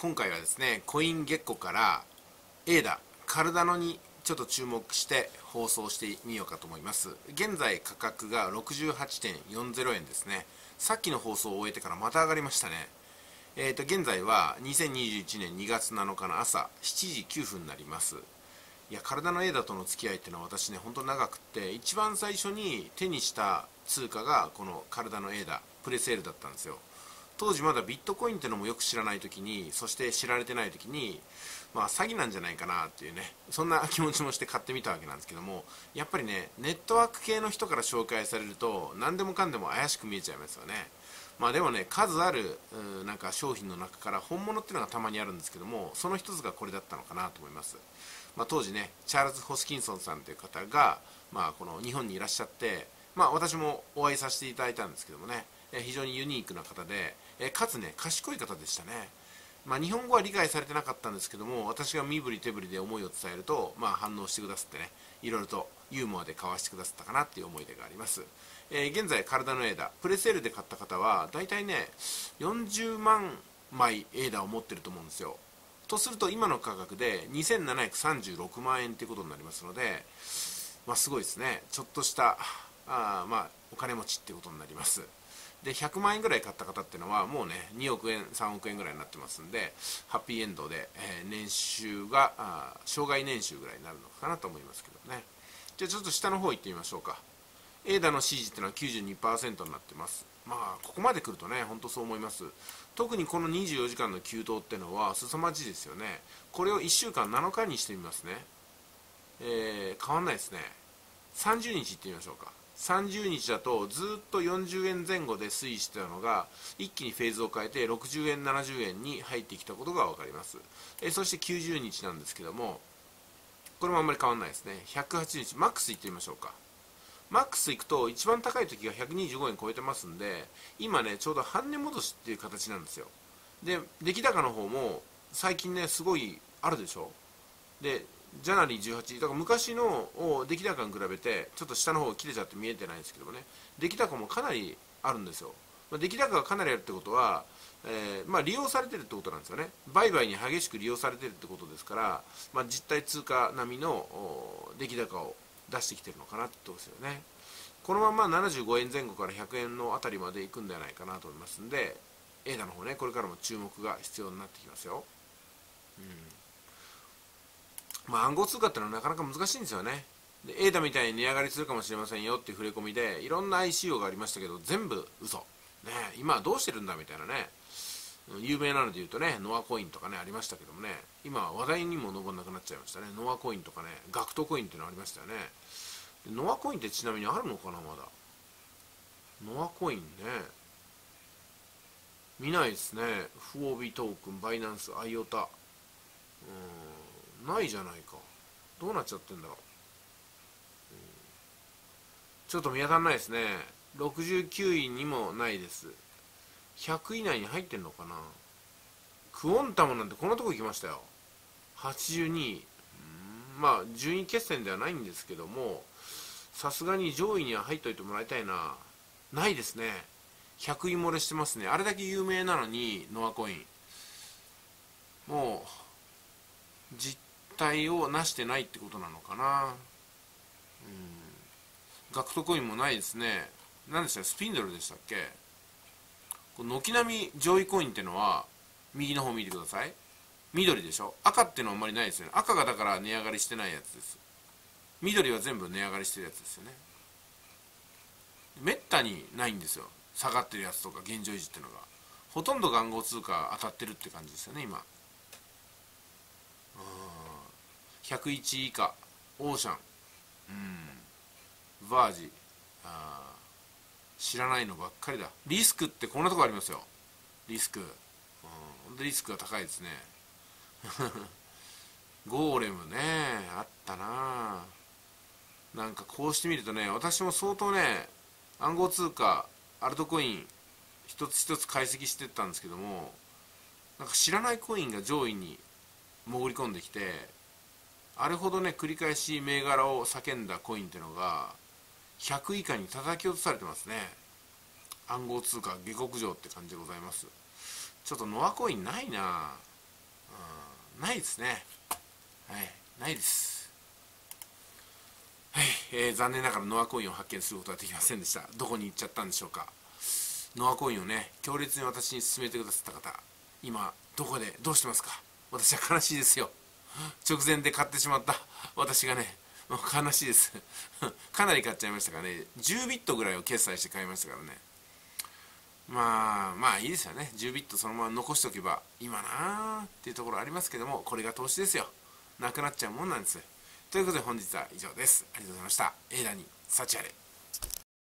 今回はですねコイン月光から A ダカルダノにちょっと注目して放送してみようかと思います。現在価格が68.40円ですね。さっきの放送を終えてからまた上がりましたね。えーと現在は2021年2月7日の朝7時9分になります。いや体の A だとの付き合いっていうのは私ね本当長くって一番最初に手にした通貨がこの体の A だプレセールだったんですよ。当時まだビットコインっていうのもよく知らない時にそして知られてない時にまあ詐欺なんじゃないかなっていうねそんな気持ちもして買ってみたわけなんですけどもやっぱりねネットワーク系の人から紹介されると何でもかんでも怪しく見えちゃいますよね。まあでもね数あるなんか商品の中から本物っていうのがたまにあるんですけどもその一つがこれだったのかなと思います、まあ、当時ねチャールズ・ホスキンソンさんという方が、まあ、この日本にいらっしゃってまあ私もお会いさせていただいたんですけどもね非常にユニークな方でえかつね賢い方でしたね。まあ、日本語は理解されてなかったんですけども私が身振り手振りで思いを伝えると、まあ、反応してくださってねいろいろとユーモアで交わしてくださったかなっていう思い出があります、えー、現在体のエーダプレセールで買った方は大体ね40万枚エーダを持ってると思うんですよ。とすると今の価格で2736万円っていうことになりますので、まあ、すごいですね。ちょっとしたあまあお金持ちってことになります。で100万円ぐらい買った方っていうのはもうね2億円3億円ぐらいになってますんでハッピーエンドで、えー、年収があ障害年収ぐらいになるのかなと思いますけどね。じゃあちょっと下の方行ってみましょうか。A ダの支持っていうのは92%になってます。まあここまで来るとね本当そう思います。特にこの24時間の急騰っていうのは凄まじいですよね。これを1週間7日にしてみますね。えー、変わんないですね。30日いってみましょうか。30日だとずっと40円前後で推移してたのが一気にフェーズを変えて60円70円に入ってきたことが分かります。えそして90日なんですけどもこれもあんまり変わらないですね。108日マックスいってみましょうか。マックスいくと一番高い時が125円超えてますんで今ねちょうど半値戻しっていう形なんですよ。で出来高の方も最近ねすごいあるでしょ。でジャナリー18だから昔の出来高に比べてちょっと下の方切れちゃって見えてないんですけどもね。出来高もかなりあるんですよ、まあ、出来高がかなりあるってことは、えー、まあ、利用されてるってことなんですよね。売買に激しく利用されてるってことですから、まあ、実体通貨並みの出来高を出してきてるのかなってことですよね。このまま75円前後から100円のあたりまでいくんではないかなと思いますんで A ダの方ねこれからも注目が必要になってきますよ、うん。まあ、暗号通貨ってのはなかなか難しいんですよね。で A ダみたいに値上がりするかもしれませんよっていう触れ込みでいろんな ICO がありましたけど全部嘘。ね今はどうしてるんだみたいなね。有名なので言うとねノアコインとかねありましたけどもね。今話題にも上らなくなっちゃいましたね。ノアコインとかねガクトコインっていうのありましたよね。ノアコインってちなみにあるのかなまだ。ノアコインね。見ないですね。フオビトークンバイナンスアイオタうん。ないじゃないか。どうなっちゃってんだろう、うん、ちょっと見当たらないですね。69位にもないです。100位以内に入ってんのかな。クオンタムなんてこんなとこ行きましたよ。82位。まあ順位決戦ではないんですけどもさすがに上位には入っといてもらいたいな。ないですね。100位漏れしてますね。あれだけ有名なのにノアコイン。もう実体を成してないってことなのかな。うん。ガクトコインもないですね。何でしたスピンドルでしたっけ？この軒並み上位コインってのは右の方見てください。緑でしょ？赤ってのはあんまりないですよね。赤がだから値上がりしてないやつです。緑は全部値上がりしてるやつですよね。めったにないんですよ。下がってるやつとか現状維持ってのが。ほとんど暗号通貨当たってるって感じですよね今。101以下オーシャン。うん。バージ。あ知らないのばっかりだ。リスクってこんなとこありますよ。リスク、うん、リスクが高いですね。ゴーレムね。あったな。なんかこうしてみるとね私も相当ね暗号通貨アルトコイン一つ一つ解析してったんですけどもなんか知らないコインが上位に潜り込んできてあれほどね繰り返し銘柄を叫んだコインっていうのが100以下に叩き落とされてますね。暗号通貨下克上って感じでございます。ちょっとノアコインないな。ないですね。はいないです。はい、えー、残念ながらノアコインを発見することはできませんでした。どこに行っちゃったんでしょうか。ノアコインをね強烈に私に勧めてくださった方今どこでどうしてますか。私は悲しいですよ。直前で買ってしまった。私がね悲しいです。かなり買っちゃいましたからね。10ビットぐらいを決済して買いましたからね。まあまあいいですよね。10ビットそのまま残しておけば今なーっていうところありますけどもこれが投資ですよ。なくなっちゃうもんなんです。ということで本日は以上です。ありがとうございました。エイダに幸あれ。